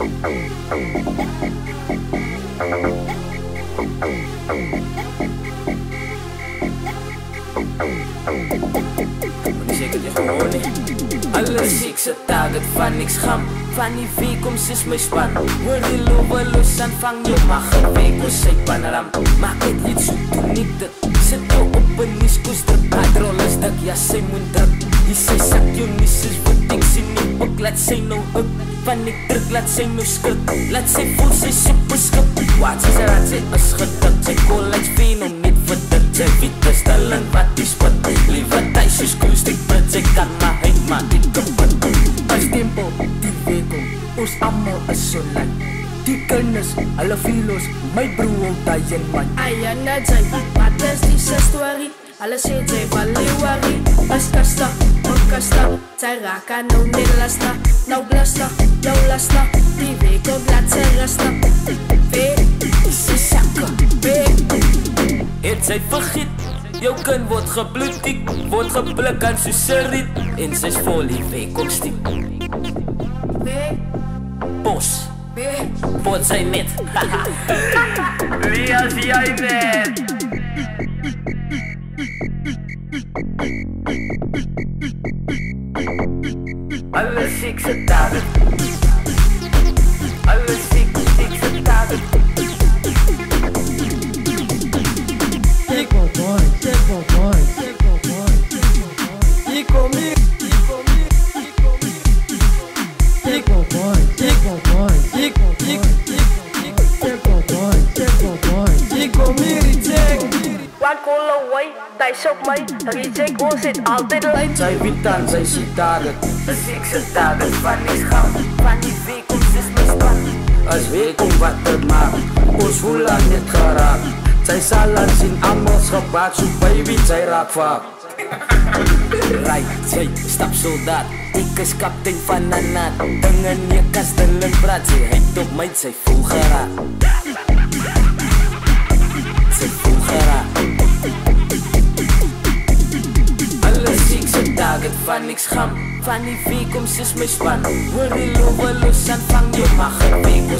Alles ek se target van niks gaan. Van die week om sis my span. Hoor die lowe los aan vang jou mag week ons sy panoram Maak het iets so doen nie dit. Sit jou op een niskoes druk Padrol is dik, ja sy moet druk Die sy sak jou nis is wat ek sien nie Ook laat sy nou up. Van die druk laat sy nou skrik Laat sy voel sy super skip. Wat sy sy raad sy is geduk Sy kool uit veen om net vir dit. Sy wit is talent wat die spit. Liewe thuis soos koos die prit Sy kan maar heen maar die kapit As tempo die week om Ons allemaal is so lang Die kinders, hulle filos My broer ook die een man. Ayana Jai, wat is die sy story? Hulle sê jy van Leeuwarie Is kasta, ook kasta Sy raak aan nou nie lasta Nou blasta, jou lasta Die week ook laat sy rasta. Week, Sy sakke week Het sy vergiet Jou kind word gebloediek Word geblik aan soos sy riet En sy's vol die week op stiek. Week, Bos, week pot sy net Wie as jy Alles acceptado. Alles acceptado. Equal point, equal point, equal comigo, e comigo, e comigo. Equal point, equal point, equal point, equal point, equal. E comigo. One call away, die soek my Reject ons het altyd lijn Sy weet dan, sy sy target As ek se target van die schap Van die week om sis my span As weet om wat te maak Ons voel aan net geraak. Sy sal aan sien amals gebaat So baby, sy raak vaak. Right, sy stap soldaat Ek is kaptein van 'n nat Dinge nie kastel en praat Sy het op my, sy voel geraak. Sy voel geraak niks gaan. Van die week om sis my span. Hoor die lowe los aan vang jou mag. Een week